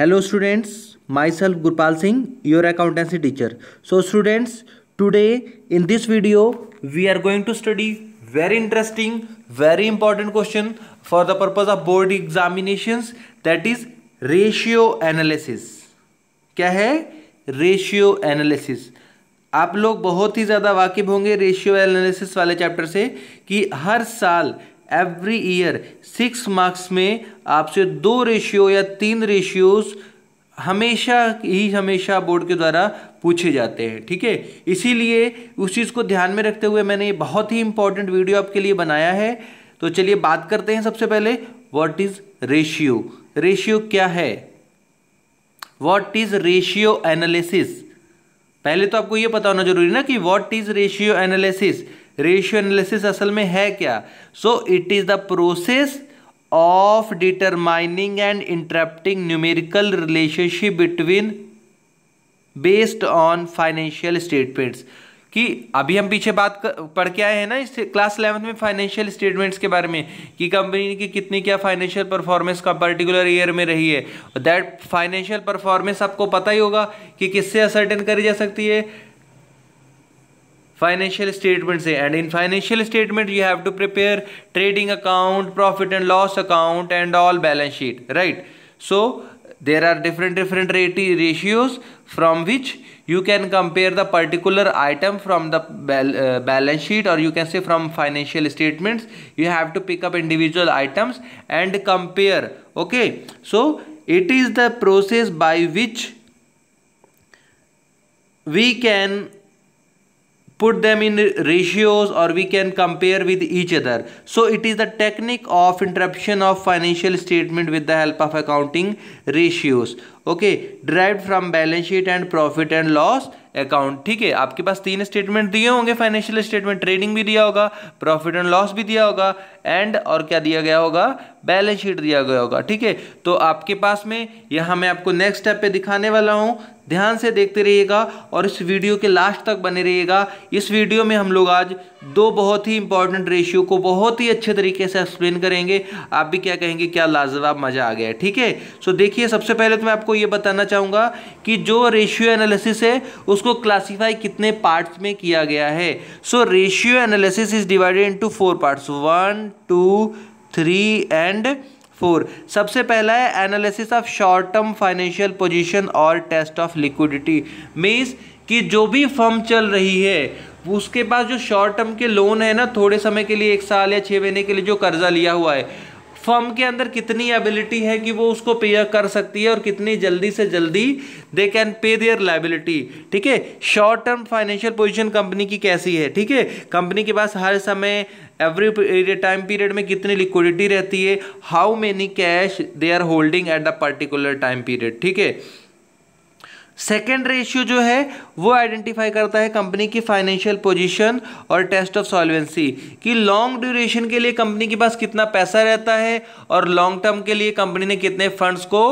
Hello students myself Gurpal Singh your accountancy teacher so students today in this video we are going to study very interesting very important question for the purpose of board examination that is ratio analysis क्या है? Ratio analysis आप लोग बहुत ही ज़्यादा वाकिफ होंगे ratio analysis वाले chapter से कि हर साल एवरी ईयर सिक्स मार्क्स में आपसे दो रेशियो या तीन रेशियोज हमेशा ही हमेशा बोर्ड के द्वारा पूछे जाते हैं, ठीक है? इसीलिए उस चीज़ को ध्यान में रखते हुए मैंने ये बहुत ही इंपॉर्टेंट वीडियो आपके लिए बनाया है। तो चलिए बात करते हैं सबसे पहले व्हाट इज़ रेशियो रेशियो क्या है? व्हाट इज़ रेशियो एनालिसिस पहले तो आपको ये पता होना ज़रूरी ना कि what is ratio analysis ratio analysis असल में है क्या? So it is the process of determining and interpreting numerical relationship between based on financial statements कि अभी हम पीछे बात पढ़ के आए हैं ना इस क्लास इलेवंथ में फाइनेंशियल स्टेटमेंट्स के बारे में, कि कंपनी की कितनी क्या फाइनेंशियल परफॉर्मेंस का पर्टिकुलर ईयर में रही है। दैट फाइनेंशियल परफॉर्मेंस आपको पता ही होगा कि किससे असर्टेन करी जा सकती है? financial statements, and in financial statement you have to prepare trading account profit and loss account and all balance sheet right? So there are different different ratios from which you can compare the particular item from the bal uh, balance sheet or you can say from financial statements. You have to pick up individual items and compare okay? So it is the process by which we can put them in ratios or we can compare with each other. So it is the technique of interruption of financial statement with the help of accounting ratios. Okay derived from balance sheet and profit and loss account ठीक है? आपके पास तीन statement दिए होंगे financial statement trading भी दिया होगा profit and loss भी दिया होगा एंड और क्या दिया गया होगा? बैलेंस शीट दिया गया होगा, ठीक है? तो आपके पास में, यहाँ मैं आपको नेक्स्ट स्टेप पे दिखाने वाला हूँ। ध्यान से देखते रहिएगा और इस वीडियो के लास्ट तक बने रहिएगा। इस वीडियो में हम लोग आज दो बहुत ही इंपॉर्टेंट रेशियो को बहुत ही अच्छे तरीके से एक्सप्लेन करेंगे। आप भी क्या कहेंगे, क्या लाजवाब मज़ा आ गया ठीक है? सो देखिए, सबसे पहले तो मैं आपको ये बताना चाहूँगा कि जो रेशियो एनालिसिस है, उसको क्लासीफाई कितने पार्ट्स में किया गया है। So ratio analysis is divided into four parts one two three and four सबसे पहला है analysis of short term financial position और टेस्ट ऑफ़ लिक्विडिटी मीन्स कि जो भी फर्म चल रही है उसके पास जो शॉर्ट टर्म के लोन है ना, थोड़े समय के लिए एक साल या छः महीने के लिए जो कर्जा लिया हुआ है फर्म के अंदर कितनी एबिलिटी है कि वो उसको पे कर सकती है और कितनी जल्दी से जल्दी they can pay their liability ठीक है? Short term financial position company की कैसी है, ठीक है? कंपनी के पास हर समय एवरी टाइम पीरियड में कितनी लिक्विडिटी रहती है how many cash they are holding at the particular time period ठीक है? सेकेंड रेशियो जो है, वो आइडेंटिफाई करता है कंपनी की फाइनेंशियल पोजीशन और टेस्ट ऑफ़ सॉल्वेंसी कि लॉन्ग ड्यूरेशन के लिए कंपनी के पास कितना पैसा रहता है और लॉन्ग टर्म के लिए कंपनी ने कितने फंड्स को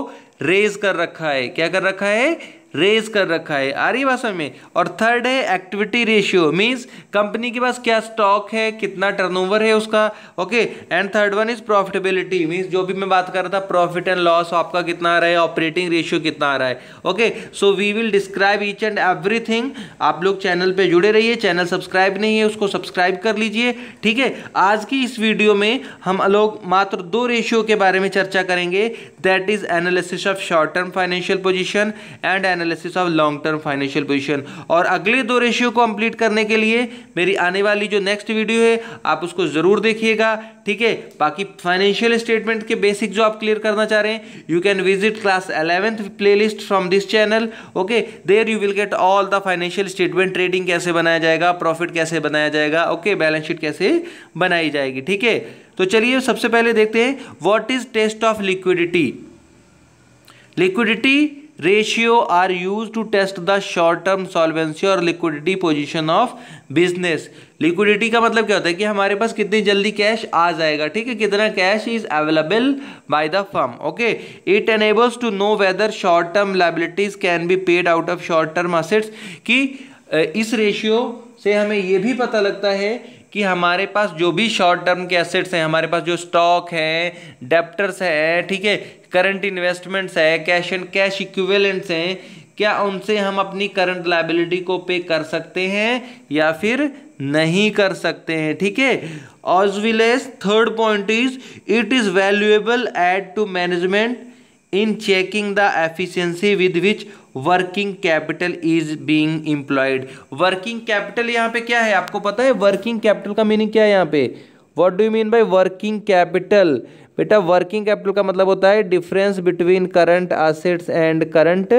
रेज कर रखा है। क्या कर रखा है? रेज कर रखा है आ रही भाषा में। और थर्ड है एक्टिविटी रेशियो मींस कंपनी के पास क्या स्टॉक है, कितना टर्नओवर है उसका। Okay and third one is profitability means जो भी मैं बात कर रहा था प्रॉफिट एंड लॉस आपका कितना आ रहा है ऑपरेटिंग रेशियो कितना आ रहा है। Okay so we will describe each and everything आप लोग चैनल पर जुड़े रहिए चैनल सब्सक्राइब नहीं है, उसको सब्सक्राइब कर लीजिए। ठीक है, आज की इस वीडियो में हम लोग मात्र दो रेशियो के बारे में चर्चा करेंगे। That is analysis of short term financial position and analysis of long term financial position और अगले दो रेशियो को कंप्लीट करने के लिए मेरी आने वाली जो नेक्स्ट वीडियो है, आप उसको ज़रूर देखिएगा, ठीक है? बाकी फाइनेंशियल स्टेटमेंट के बेसिक जो आप क्लियर करना चाह रहे हैं you can visit class eleventh playlist from this channel okay there you will get all the financial statement trading कैसे बनाया जाएगा प्रॉफिट कैसे बनाया जाएगा ओके बैलेंस शीट कैसे बनाई जाएगी, ठीक है? तो चलिए सबसे पहले देखते हैं what is test of liquidity liquidity ratio are use to test the short term solvency और liquidity position of business liquidity का मतलब क्या होता है कि हमारे पास कितनी जल्दी कैश आ जाएगा, ठीक है? कितना cash is available by the firm okay it enables to know whether short term liabilities can be paid out of short term assets कि इस रेशियो से हमें यह भी पता लगता है कि हमारे पास जो भी शॉर्ट टर्म के एसेट्स हैं, हमारे पास जो स्टॉक है डेप्टर्स है, ठीक है करंट इन्वेस्टमेंट्स है कैश एंड कैश इक्विवेलेंट्स हैं, क्या उनसे हम अपनी करंट लाइबिलिटी को पे कर सकते हैं या फिर नहीं कर सकते हैं, ठीक है? As well as third point is it is valuable aid to management in checking the efficiency with which working capital is being employed working capital यहाँ पे क्या है? आपको पता है वर्किंग कैपिटल का मीनिंग क्या है यहाँ पे? What do you mean by working capital बेटा वर्किंग कैपिटल का मतलब होता है difference between current assets and current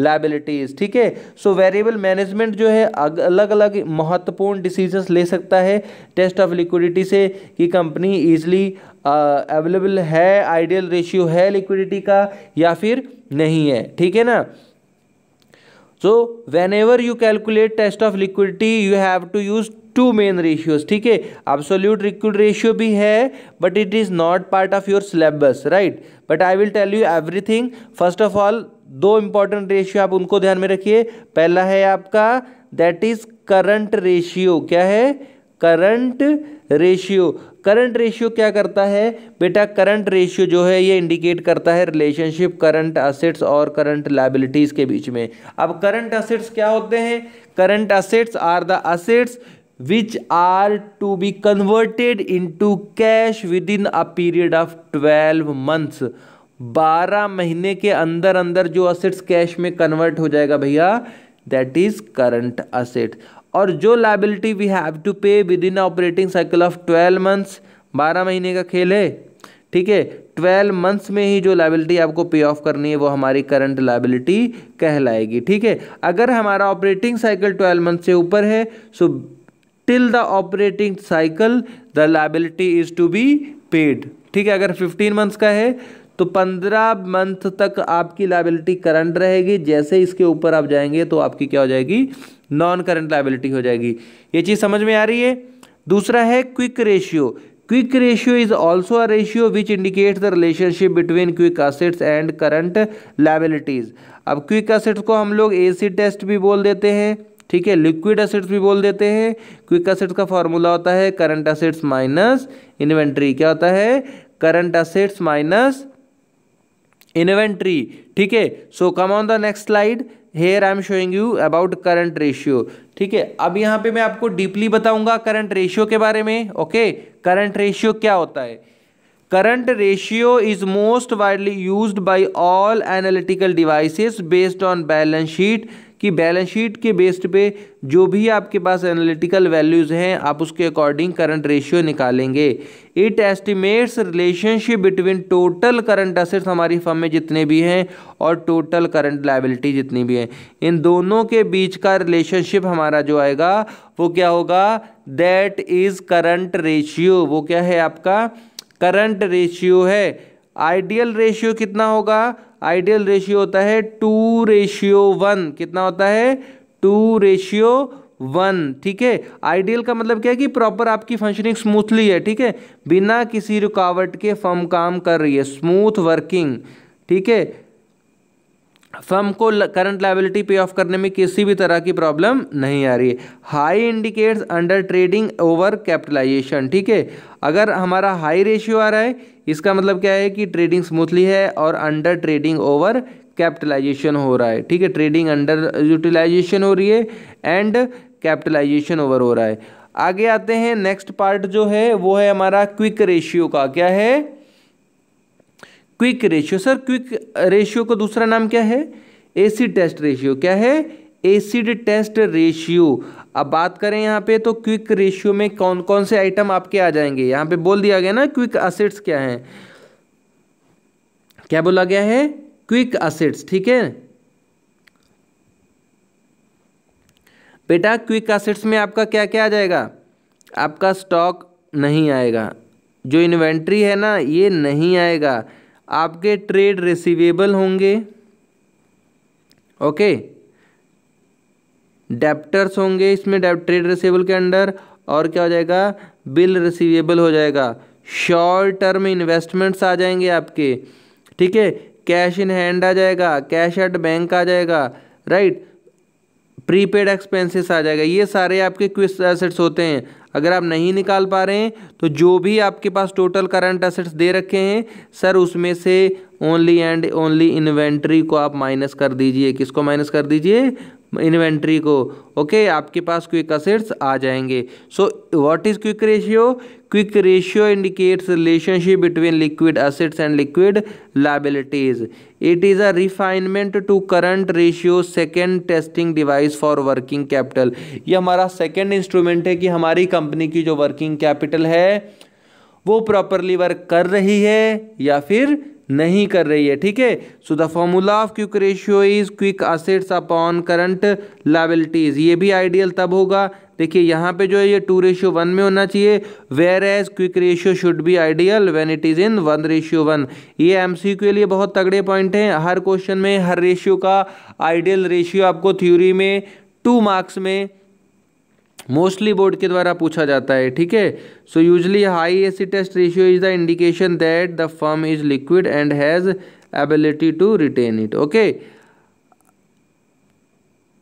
liabilities ठीक है? सो वेरिएबल मैनेजमेंट जो है अलग अलग महत्वपूर्ण डिसीजंस ले सकता है। टेस्ट ऑफ़ लिक्विडिटी से कि कंपनी ईजिली अवेलेबल है आइडियल रेशियो है लिक्विडिटी का, या फिर नहीं है, ठीक है ना? So whenever you calculate test of liquidity you have to use two main ratios ठीक है? एब्सोल्यूट लिक्विड रेशियो भी है but it is not part of your syllabus right but I will tell you everything first of all दो important ratio आप उनको ध्यान में रखिए। पहला है आपका दैट इज़ करंट रेशियो क्या है? करंट रेशियो करंट रेशियो क्या करता है? बेटा, करंट रेशियो जो है, ये इंडिकेट करता है रिलेशनशिप करंट असेट्स और करंट लाइबिलिटीज के बीच में। अब करंट असेट्स क्या होते हैं? Current assets are the assets which are to be converted into cash within a period of 12 months बारह महीने के अंदर अंदर जो असेट्स कैश में कन्वर्ट हो जाएगा भैया दैट इज़ करंट असेट और जो liability we have to pay within operating cycle of twelve months बारह महीने का खेल है, ठीक है? ट्वेल्व मंथ्स में ही जो लाइबिलिटी आपको पे ऑफ़ करनी है, वो हमारी करंट लाइबिलिटी कहलाएगी, ठीक है? अगर हमारा ऑपरेटिंग साइकिल ट्वेल्व मंथ से ऊपर है so till the operating cycle the liability is to be paid ठीक है? अगर फिफ्टीन मंथ्स का है तो पंद्रह मंथ तक आपकी लाइबिलिटी करंट रहेगी। जैसे इसके ऊपर आप जाएँगे तो आपकी क्या हो जाएगी? नॉन करंट लाइबिलिटी हो जाएगी। ये चीज़ समझ में आ रही है? दूसरा है quick ratio quick ratio is also a ratio which indicates the relationship between quick assets and current liabilities अब क्विक असेट्स को हम लोग एसी टेस्ट भी बोल देते हैं, ठीक है? लिक्विड एसिड्स भी बोल देते हैं। क्विक असेट्स का फॉर्मूला होता है करंट एसिड्स माइनस इन्वेंट्री क्या होता है? करंट असेट्स माइनस इन्वेंट्री ठीक है? So come on the next slide here I am showing you about current ratio ठीक है? अब यहाँ पे मैं आपको डीपली बताऊँगा करंट रेशियो के बारे में ओके करंट रेशियो क्या होता है? Current ratio is most widely used by all analytical devices based on balance sheet कि बैलेंस शीट के बेस्ड पे जो भी आपके पास एनालिटिकल वैल्यूज़ हैं, आप उसके अकॉर्डिंग करंट रेशियो निकालेंगे। It estimates relationship between total current assets हमारी फर्म में जितने भी हैं और टोटल करंट लाइबिलिटी जितनी भी हैं। इन दोनों के बीच का रिलेशनशिप हमारा जो आएगा, वो क्या होगा? दैट इज़ करंट रेशियो वो क्या है आपका? करंट रेशियो है। आइडियल रेशियो कितना होगा? आइडियल रेशियो होता है टू रेशियो वन। कितना होता है? टू रेशियो वन, ठीक है? आइडियल का मतलब क्या है कि प्रॉपर आपकी फंक्शनिंग स्मूथली है, ठीक है? बिना किसी रुकावट के फर्म काम कर रही है स्मूथ वर्किंग ठीक है? फर्म को करंट लाइबिलिटी पे ऑफ़ करने में किसी भी तरह की प्रॉब्लम नहीं आ रही है। High indicates under trading over capitalization ठीक है? अगर हमारा हाई रेशियो आ रहा है, इसका मतलब क्या है कि ट्रेडिंग स्मूथली है और अंडर ट्रेडिंग ओवर कैपिटलाइजेशन हो रहा है, ठीक है? ट्रेडिंग अंडर यूटिलाइजेशन हो रही है एंड कैपिटलाइजेशन ओवर हो रहा है। आगे आते हैं नेक्स्ट पार्ट जो है, वो है हमारा क्विक रेशियो का। क्या है? Quick ratio. Sir, quick ratio का दूसरा नाम क्या है? Acid test ratio. क्या है? Acid test ratio. अब बात करें यहाँ पे तो क्विक रेशियो में कौन कौन से आइटम आपके आ जाएँगे? यहाँ पे बोल दिया गया ना, क्विक असिड्स क्या है? क्या बोला गया है? क्विक असिड्स ठीक है? बेटा, क्विक असिड्स में आपका क्या क्या आ जाएगा? आपका स्टॉक नहीं आएगा। जो इन्वेंट्री है ना, ये नहीं आएगा। आपके ट्रेड रिसीवेबल होंगे ओके डेप्टर्स होंगे इसमें ट्रेड रिसीवेबल के अंडर और क्या हो जाएगा? बिल रिसीवेबल हो जाएगा। शॉर्ट टर्म इन्वेस्टमेंट्स आ जाएँगे आपके, ठीक है? कैश इन हैंड आ जाएगा कैश एट बैंक आ जाएगा राइट प्रीपेड एक्सपेंसेस आ जाएगा। ये सारे आपके क्विस्ट एसेट्स होते हैं। अगर आप नहीं निकाल पा रहे हैं तो जो भी आपके पास टोटल करंट असेट्स दे रखे हैं, सर, उसमें से ओनली एंड ओनली इन्वेंट्री को आप माइनस कर दीजिए। किसको माइनस कर दीजिए? इन्वेंट्री को। ओके आपके पास क्विक असेट्स आ जाएँगे। So what is quick ratio quick ratio indicates relationship between liquid assets and liquid liabilities it is a refinement to current ratio second testing device for working capital ये हमारा second instrument है कि हमारी company की जो working capital है, वो properly work कर रही है या फिर नहीं कर रही है, ठीक है? So the formula of quick ratio is quick assets upon current liabilities ये भी आइडियल तब होगा। देखिए, यहाँ पे जो है, ये टू रेशियो वन में होना चाहिए। Whereas quick ratio should be ideal when it is in one ratio one ये एम के लिए बहुत तगड़े पॉइंट हैं। हर क्वेश्चन में, हर रेशियो का आइडियल रेशियो आपको थ्योरी में टू मार्क्स में मोस्टली बोर्ड के द्वारा पूछा जाता है, ठीक है? So usually high acid test ratio is the indication that the firm is liquid and has ability to retain it okay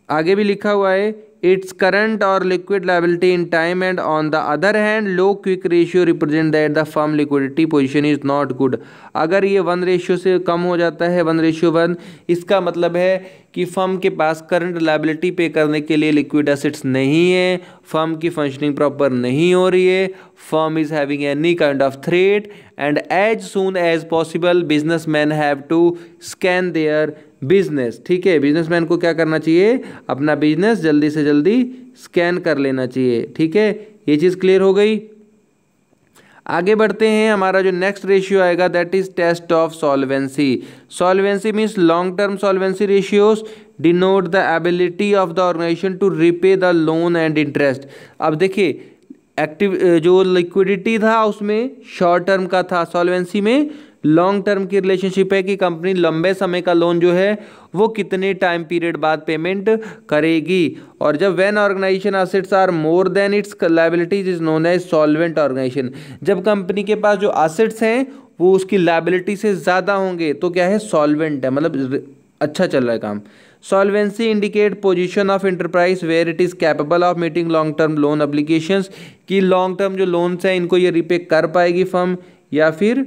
आगे भी लिखा हुआ है its current or liquid liability in time and on the other hand, low quick ratio represent that the firm liquidity position is not good. अगर ये one ratio से कम हो जाता है वन रेशियो वन इसका मतलब है कि फर्म के पास करंट लाइबिलिटी पे करने के लिए लिक्विड एसेट्स नहीं है फर्म की फंक्शनिंग प्रॉपर नहीं हो रही है firm is having any kind of threat and as soon as possible business man have to scan their business, ठीक है? बिजनेसमैन को क्या करना चाहिए? अपना बिज़नेस जल्दी से जल्दी स्कैन कर लेना चाहिए, ठीक है? ये चीज़ क्लियर हो गई? आगे बढ़ते हैं, हमारा जो नेक्स्ट रेशियो आएगा that is test of solvency solvency means long term solvency ratios denote the ability of the organization to repay the loan and interest अब देखिए एक्टिव जो लिक्विडिटी था, उसमें शॉर्ट टर्म का था सॉल्वेंसी में लॉन्ग टर्म की रिलेशनशिप है कि कंपनी लंबे समय का लोन जो है, वो कितने टाइम पीरियड बाद पेमेंट करेगी? और जब when organization assets are more than its liabilities is known as solvent organization जब कंपनी के पास जो असेट्स हैं, वो उसकी लाइबिलिटी से ज़्यादा होंगे तो क्या है? सॉल्वेंट है मतलब अच्छा चल रहा है काम। Solvency indicate position of enterprise where it is capable of meeting long term loan applications कि लॉन्ग टर्म जो लोन्स हैं, इनको ये रिपे कर पाएगी फर्म या फिर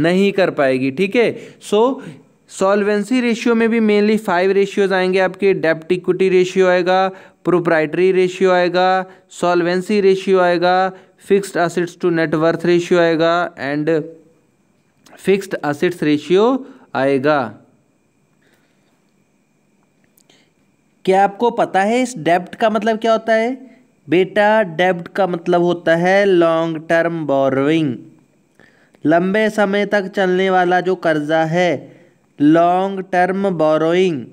नहीं कर पाएगी, ठीक है? सो सॉल्वेंसी रेशियो में भी मेनली फाइव रेशियोज आएँगे आपके। डेप्ट इक्विटी रेशियो आएगा प्रोप्राइटरी रेशियो आएगा सॉल्वेंसी रेशियो आएगा fixed assets to net worth ratio आएगा एंड फिक्स्ड असेट्स रेशियो आएगा। क्या आपको पता है इस डेप्ट का मतलब क्या होता है? बेटा डेब्ट का मतलब होता है लॉन्ग टर्म बोरोइंग लंबे समय तक चलने वाला जो कर्जा है लॉन्ग टर्म बोरोइंग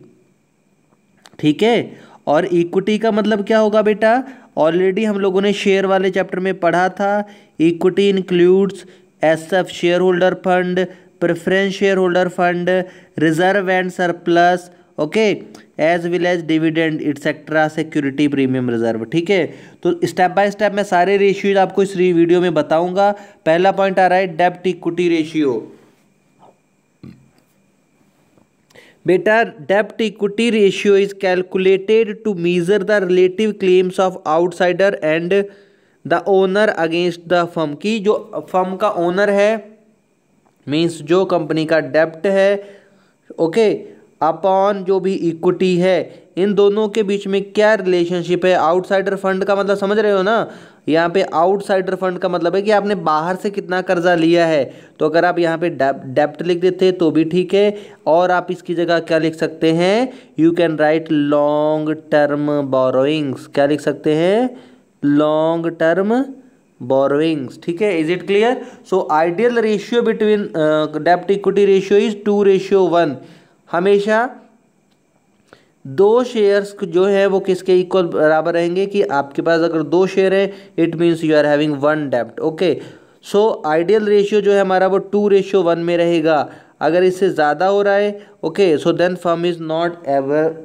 ठीक है? और इक्विटी का मतलब क्या होगा बेटा? ऑलरेडी हम लोगों ने शेयर वाले चैप्टर में पढ़ा था equity includes S F shareholder fund preference shareholder fund reserve and surplus okay? As well as dividend etcetera security premium reserve ठीक है? तो स्टेप बाय स्टेप मैं सारे रेशियोज आपको इस वीडियो में बताऊँगा। पहला पॉइंट आ रहा है डेप्ट इक्विटी रेशियो बेटा डेप्ट equity ratio is calculated to measure the relative claims of outsider and the owner against the firm की जो फर्म का ओनर है मीन्स जो कंपनी का डेप्ट है ओके? okay, अपॉन जो भी इक्विटी है, इन दोनों के बीच में क्या रिलेशनशिप है? आउटसाइडर फंड का मतलब समझ रहे हो ना? यहाँ पे आउटसाइडर फंड का मतलब है कि आपने बाहर से कितना कर्जा लिया है। तो अगर आप यहाँ पे डेप्ट लिख देते तो भी ठीक है। और आप इसकी जगह क्या लिख सकते हैं? You can write long term borrowings क्या लिख सकते हैं? लॉन्ग टर्म बोरोइंग्स ठीक है? Is it clear so ideal ratio between dept equity ratio is two ratio one हमेशा दो शेयर्स जो है वो किसके इक्वल बराबर रहेंगे कि आपके पास अगर दो शेयर है it means you are having one dept okay so ideal ratio जो है हमारा वो टू रेशियो वन में रहेगा। अगर इससे ज़्यादा हो रहा है okay so then firm is not ever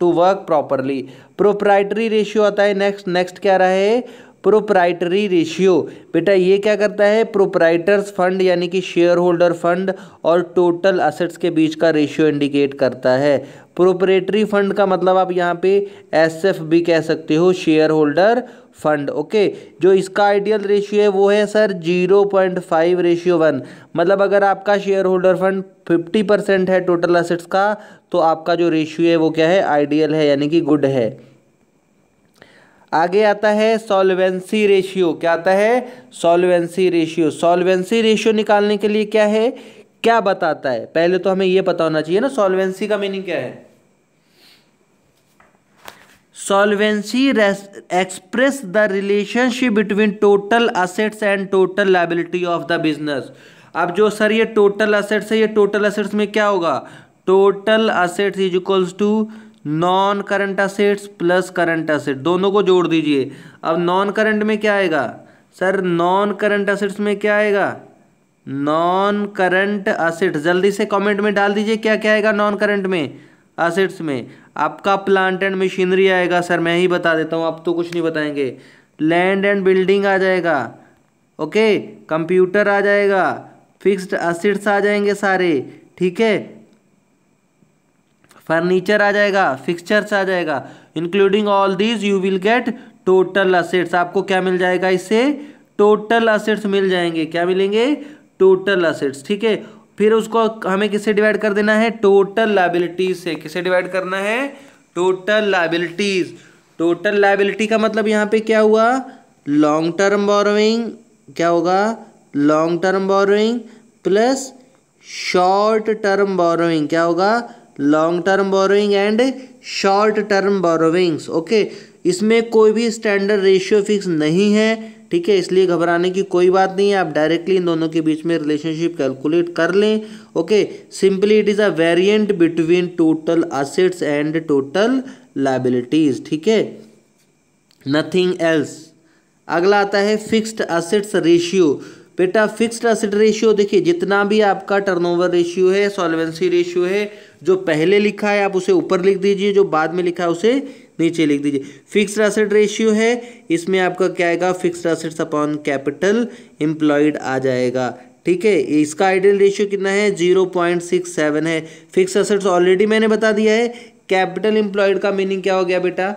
to work properly proprietary ratio आता है नेक्स्ट नेक्स्ट क्या रहा है? प्रोप्राइटरी रेशियो बेटा, ये क्या करता है? प्रोपराइटर्स फंड यानी कि शेयर होल्डर फंड और टोटल असेट्स के बीच का रेशियो इंडिकेट करता है। प्रोपरेटरी फंड का मतलब आप यहाँ पे एस एफ़ भी कह सकते हो शेयर होल्डर फंड ओके जो इसका आइडियल रेशियो है वो है sir zero point five ratio one मतलब अगर आपका share holder fund fifty percent है टोटल असेट्स का तो आपका जो रेशियो है वो क्या है? आइडियल है, यानी कि गुड है। आगे आता है सॉल्वेंसी रेशियो क्या आता है? सॉल्वेंसी रेशियो सॉल्वेंसी रेशियो निकालने के लिए क्या है? क्या बताता है? पहले तो हमें यह पता होना चाहिए ना सॉल्वेंसी का मीनिंग क्या है? Solvency express the relationship between total assets and total liability of the business अब जो सर, ये टोटल असेट्स है, ये टोटल असेट्स में क्या होगा? Total assets is equals to non current assets plus current asset दोनों को जोड़ दीजिए। अब नॉन करंट में क्या आएगा? सर नॉन करंट असेट्स में क्या आएगा? नॉन करंट असेट जल्दी से कमेंट में डाल दीजिए क्या क्या आएगा नॉन करंट में। असेट्स में। आपका प्लांट एंड मशीनरी आएगा, सर, मैं ही बता देता हूँ, आप तो कुछ नहीं बताएँगे। लैंड एंड बिल्डिंग आ जाएगा। ओके कंप्यूटर आ जाएगा। फिक्स्ड असेट्स आ जाएँगे सारे। ठीक है? फर्नीचर आ जाएगा फिक्सचर्स आ जाएगा including all these you will get total assets आपको क्या मिल जाएगा इससे? टोटल असेट्स मिल जाएँगे। क्या मिलेंगे? टोटल असेट्स ठीक है? फिर उसको हमें किससे डिवाइड कर देना है? टोटल लाइबिलिटीज से। किसे डिवाइड करना है? टोटल लाइबिलिटीज टोटल लाइबिलिटी का मतलब यहाँ पे क्या हुआ? लॉन्ग टर्म बोरोइंग क्या होगा? Long term borrowing plus short term borrowing क्या होगा? Long term borrowing and short term borrowings okay इसमें कोई भी स्टैंडर्ड रेशियो फिक्स नहीं है, ठीक है? इसलिए घबराने की कोई बात नहीं है। आप डायरेक्टली इन दोनों के बीच में रिलेशनशिप कैलकुलेट कर लें okay simply it is a variant between total assets and total liabilities ठीक है? नथिंग एल्स अगला आता है फिक्स्ड असेट्स रेशियो बेटा फिक्स्ड असेट रेशियो देखिए, जितना भी आपका टर्नओवर रेशियो है सॉल्वेंसी रेशियो है, जो पहले लिखा है, आप उसे ऊपर लिख दीजिए, जो बाद में लिखा है, उसे नीचे लिख दीजिए। फिक्स्ड असेट रेशियो है, इसमें आपका क्या आएगा? Fixed assets upon capital employed आ जाएगा। ठीक है, इसका आइडियल रेशियो कितना है? ज़ीरो पॉइंट सिक्स सेवन है। फिक्स असेट्स ऑलरेडी मैंने बता दिया है। कैपिटल एम्प्लॉयड का मीनिंग क्या हो गया बेटा?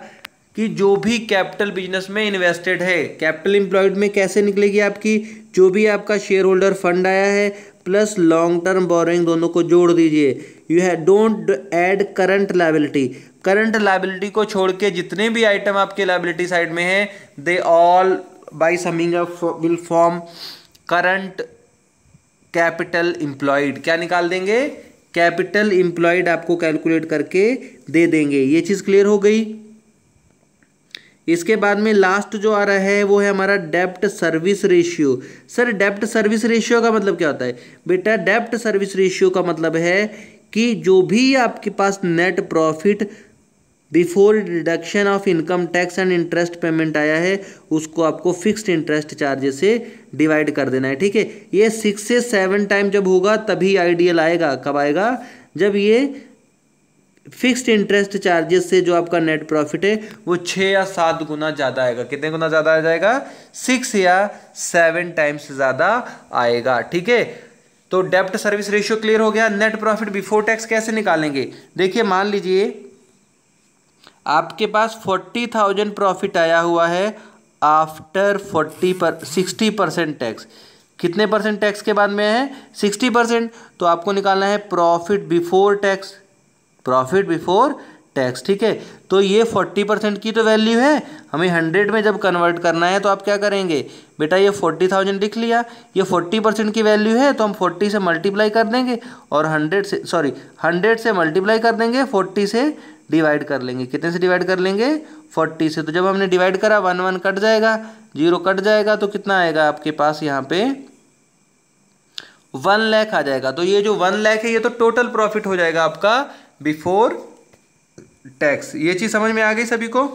कि जो भी कैपिटल बिज़नेस में इन्वेस्टेड है कैपिटल एम्प्लॉयड में कैसे निकलेगी आपकी? जो भी आपका शेयर होल्डर फंड आया है प्लस लॉन्ग टर्म बोरोइंग दोनों को जोड़ दीजिए। यू है don't add current liability current liability को छोड़ के जितने भी आइटम आपके लाइबिलिटी साइड में है they all by summing will form current capital employed क्या निकाल देंगे? कैपिटल इंप्लॉयड आपको कैलकुलेट करके दे देंगे। ये चीज़ क्लियर हो गई? इसके बाद में लास्ट जो आ रहा है, वो है हमारा डेप्ट सर्विस रेशियो सर डेप्ट सर्विस रेशियो का मतलब क्या होता है? बेटा डेप्ट सर्विस रेशियो का मतलब है कि जो भी आपके पास net profit before deduction of income tax and interest payment आया है, उसको आपको फिक्स्ड इंटरेस्ट चार्जेस से डिवाइड कर देना है, ठीक है? ये सिक्स से सेवन टाइम जब होगा, तभी आइडियल आएगा, कब आएगा? जब ये फिक्स्ड इंटरेस्ट चार्जेस से जो आपका नेट प्रॉफिट है, वो छः या सात गुना ज़्यादा आएगा। कितने गुना ज़्यादा आ जाएगा? सिक्स या सेवन टाइम्स ज़्यादा आएगा, ठीक है? तो डेप्ट सर्विस रेशियो क्लियर हो गया। नेट प्रॉफिट बिफोर टैक्स कैसे निकालेंगे? देखिए, मान लीजिए, आपके पास फोर्टी थाउज़ेंड प्रॉफिट आया हुआ है आफ्टर फोर्टी पर सिक्सटी परसेंट टैक्स कितने परसेंट टैक्स के बाद में है? सिक्सटी परसेंट तो आपको निकालना है profit before tax profit before tax ठीक है? तो ये फोर्टी परसेंट की तो वैल्यू है। हमें हंड्रेड में जब कन्वर्ट करना है तो आप क्या करेंगे? बेटा, ये फोर्टी थाउज़ेंड लिख लिया। ये फोर्टी परसेंट की वैल्यू है तो हम फोर्टी से मल्टीप्लाई कर देंगे और हंड्रेड से सॉरी हंड्रेड से मल्टीप्लाई कर देंगे फोर्टी से डिवाइड कर लेंगे। कितने से डिवाइड कर लेंगे? फोर्टी से। तो जब हमने डिवाइड करा वन वन कट जाएगा ज़ीरो कट जाएगा तो कितना आएगा आपके पास यहाँ पे? वन लैख आ जाएगा। तो ये जो वन लैख है, ये तो टोटल प्रॉफिट हो जाएगा आपका बिफोर टैक्स। ये चीज़ समझ में आ गई सभी को?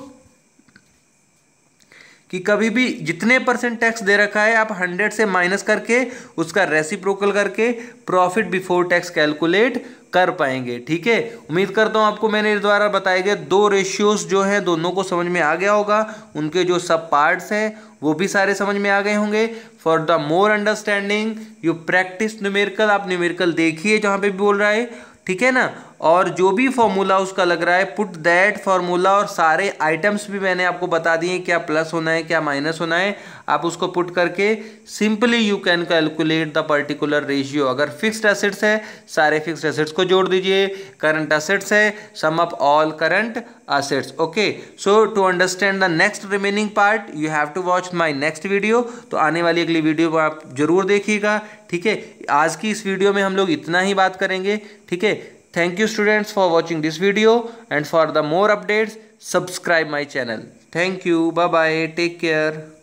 कि कभी भी जितने परसेंट टैक्स दे रखा है, आप हंड्रेड से माइनस करके उसका रेसिप्रोकल करके प्रॉफिट बिफोर टैक्स कैलकुलेट कर पाएँगे, ठीक है? उम्मीद करता हूँ आपको मैंने द्वारा बताए गए दो रेशियोज जो हैं, दोनों को समझ में आ गया होगा। उनके जो सब पार्ट्स हैं, वो भी सारे समझ में आ गए होंगे। For the more understanding you practice numerical आप न्यूमेरिकल देखिए जहाँ पे भी बोल रहा है, ठीक है ना? और जो भी फॉर्मूला उसका लग रहा है पुट दैट फॉर्मूला और सारे आइटम्स भी मैंने आपको बता दिए क्या प्लस होना है, क्या माइनस होना है, आप उसको पुट करके simply you can calculate the particular ratio अगर फिक्स्ड एसेट्स है, सारे फिक्स्ड एसेट्स को जोड़ दीजिए करंट एसेट्स है sum up all current assets. Okay, so to understand the next remaining part, you have to watch my next video. तो आने वाली अगली वीडियो को आप ज़रूर देखिएगा, ठीक है? आज की इस वीडियो में हम लोग इतना ही बात करेंगे, ठीक है? Thank you students for watching this video and for the more updates subscribe my channel. Thank you. Bye bye. Take care.